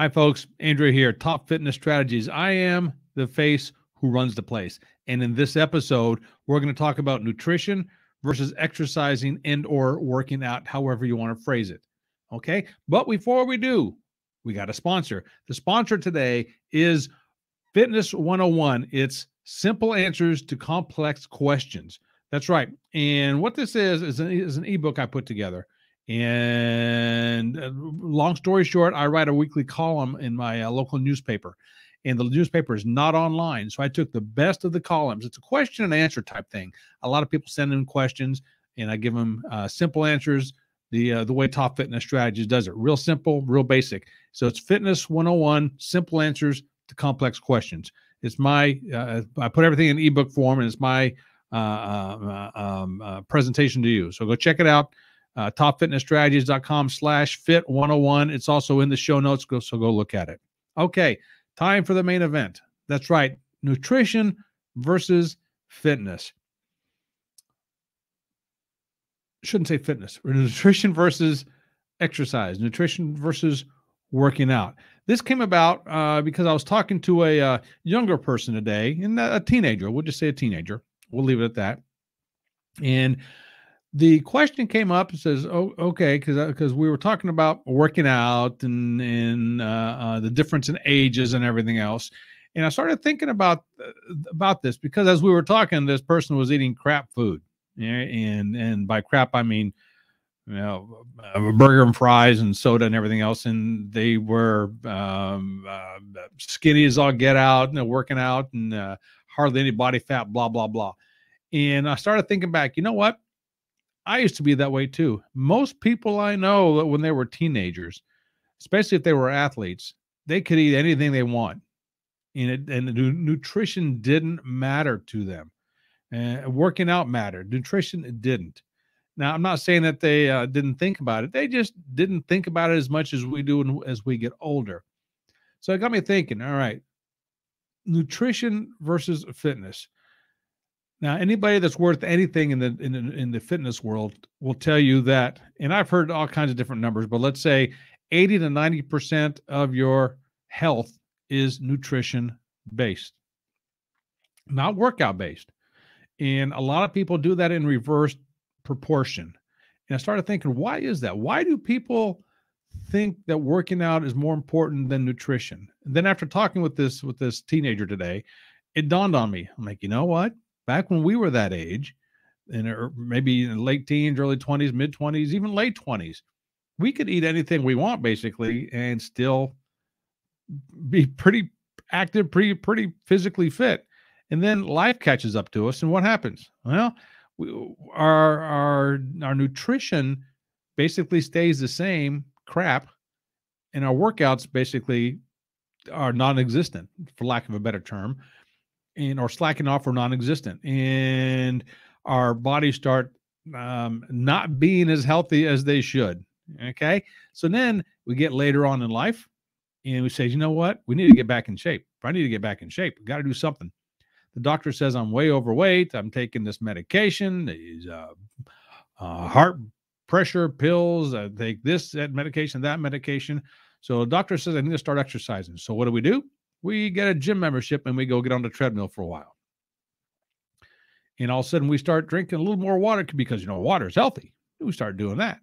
Hi, folks. Andrew here, Top Fitness Strategies. I am the face who runs the place. And in this episode, we're going to talk about nutrition versus exercising and or working out, however you want to phrase it. Okay? But before we do, we got a sponsor. The sponsor today is Fitness 101. It's simple answers to complex questions. That's right. And what this is is an, is an ebook I put together. And uh, long story short, I write a weekly column in my uh, local newspaper, and the newspaper is not online. So I took the best of the columns. It's a question and answer type thing. A lot of people send in questions, and I give them uh, simple answers. The uh, the way Top Fitness Strategies does it, real simple, real basic. So it's Fitness 101, simple answers to complex questions. It's my uh, I put everything in ebook form, and it's my uh, uh, um, presentation to you. So go check it out uh, topfitnessstrategies.com slash fit 101 it's also in the show notes so go look at it. Okay time for the main event. That's right nutrition versus fitness. Shouldn't say fitness nutrition versus exercise nutrition versus working out. This came about uh, because i was talking to a uh, younger person today and a teenager we'll just say a teenager we'll leave it at that. And the question came up and says, "Oh, okay," because because uh, we were talking about working out and and uh, uh, the difference in ages and everything else, and I started thinking about uh, about this because as we were talking, this person was eating crap food, and and by crap I mean, you know, a burger and fries and soda and everything else, and they were um, uh, skinny as all get out, and working out and uh, hardly any body fat, blah blah blah, and I started thinking back, you know what? I used to be that way too. Most people I know that when they were teenagers, especially if they were athletes, they could eat anything they want, and it, and nutrition didn't matter to them. Uh, working out mattered. Nutrition didn't. Now, I'm not saying that they uh, didn't think about it. They just didn't think about it as much as we do as we get older. So it got me thinking. All right, nutrition versus fitness. Now, anybody that's worth anything in the in the, in the fitness world will tell you that, and I've heard all kinds of different numbers, but let's say 80 to 90 percent of your health is nutrition based, not workout based. And a lot of people do that in reverse proportion. And I started thinking, why is that? Why do people think that working out is more important than nutrition? And then after talking with this with this teenager today, it dawned on me. I'm like, you know what? Back when we were that age, and maybe in late teens, early 20s, mid 20s, even late 20s, we could eat anything we want basically and still be pretty active, pretty pretty physically fit. And then life catches up to us, and what happens? Well, we, our our our nutrition basically stays the same crap, and our workouts basically are non-existent, for lack of a better term and or slacking off or non-existent and our bodies start um, not being as healthy as they should okay? So then we get later on in life and we say you know what? We need to get back in shape. I need to get back in shape. Got to do something. The doctor says i'm way overweight. I'm taking this medication. These uh, uh, heart pressure pills. I take this that medication that medication. So the doctor says i need to start exercising. So what do we do we get a gym membership and we go get on the treadmill for a while. And all of a sudden we start drinking a little more water because you know water is healthy. We start doing that.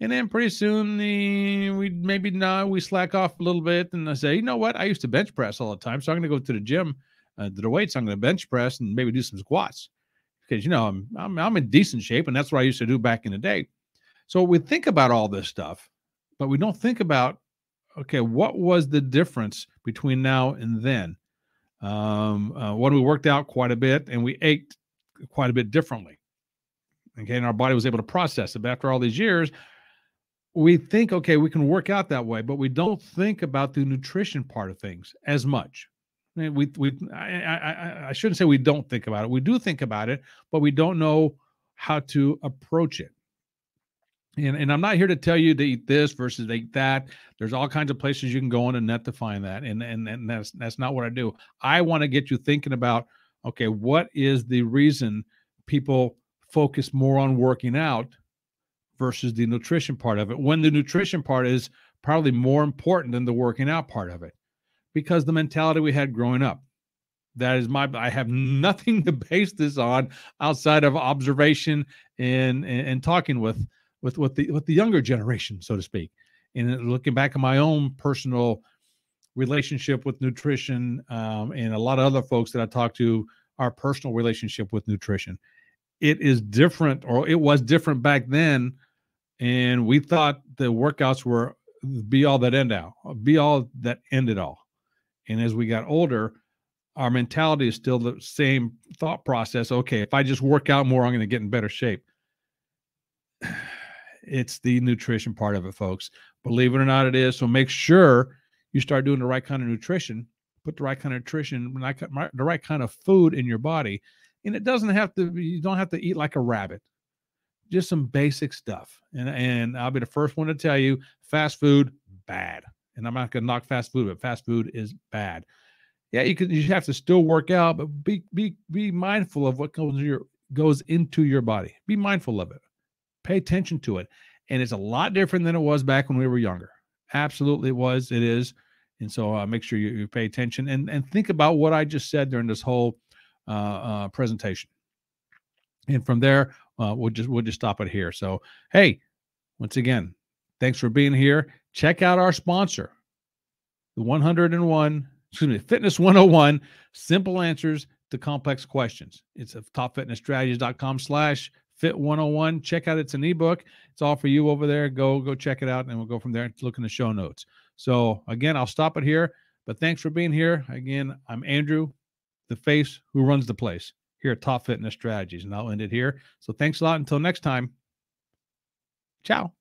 And then pretty soon the, we maybe now we slack off a little bit and I say, you know what? I used to bench press all the time. So I'm going to go to the gym, uh, to the weights. I'm going to bench press and maybe do some squats because, you know, I'm, I'm, I'm in decent shape and that's what I used to do back in the day. So we think about all this stuff, but we don't think about okay, what was the difference between now and then? Um, uh, when we worked out quite a bit and we ate quite a bit differently. Okay, and our body was able to process it. But after all these years, we think, okay, we can work out that way, but we don't think about the nutrition part of things as much. I mean, we we I, I I shouldn't say we don't think about it. We do think about it, but we don't know how to approach it. And, and I'm not here to tell you to eat this versus eat that. There's all kinds of places you can go on a net to find that. And, and, and that's, that's not what I do. I want to get you thinking about, okay, what is the reason people focus more on working out versus the nutrition part of it when the nutrition part is probably more important than the working out part of it because the mentality we had growing up. That is my I have nothing to base this on outside of observation and and, and talking with with with the with the younger generation, so to speak. And looking back at my own personal relationship with nutrition um, and a lot of other folks that I talk to, our personal relationship with nutrition. It is different, or it was different back then. And we thought the workouts were be all that end out, be all that ended all. And as we got older, our mentality is still the same thought process. Okay, if I just work out more, I'm going to get in better shape. It's the nutrition part of it, folks. Believe it or not, it is. So make sure you start doing the right kind of nutrition, put the right kind of nutrition, the right kind of food in your body. And it doesn't have to, you don't have to eat like a rabbit, just some basic stuff. And, and I'll be the first one to tell you fast food, bad. And I'm not going to knock fast food, but fast food is bad. Yeah, you could, you have to still work out, but be, be, be mindful of what goes, your, goes into your body. Be mindful of it. Pay attention to it. And it's a lot different than it was back when we were younger. Absolutely, it was. It is. And so uh, make sure you, you, pay attention and, and think about what I just said during this whole uh, uh, presentation. And from there, uh, we'll just we'll just stop it here. So hey, once again, thanks for being here. Check out our sponsor, the 101, excuse me, Fitness 101, simple answers to complex questions. It's at topfitnessstrategies.com slash fit 101 check out it's an ebook. It's all for you over there. Go go check it out and we'll go from there look in the show notes. So again i'll stop it here but thanks for being here. Again i'm andrew the face who runs the place here at top fitness strategies and i'll end it here. So thanks a lot. Until next time. Ciao